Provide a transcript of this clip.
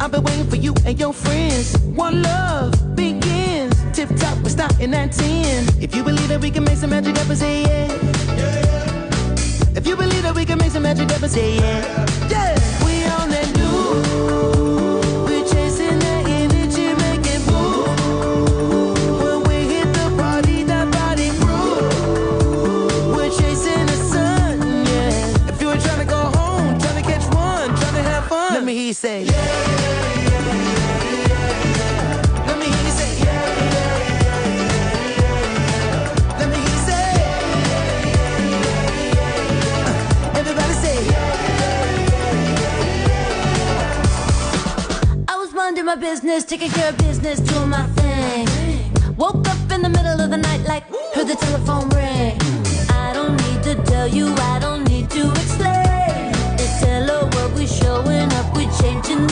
I've been waiting for you and your friends. One love begins. Tip top, we're starting at 10. If you believe that we can make some magic happen, say yeah. If you believe that we can make some magic happen, say yeah. Yeah, fun, let me hear you say. Let me hear you say. Everybody say. I was minding my business, taking care of business, doing my thing. Woke up in the middle of the night, like heard the telephone ring. I don't need to tell you, I don't need to explain. It's hello, what we showing changing